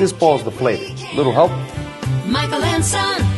This spoils the flavor. Little help? Michael and Son.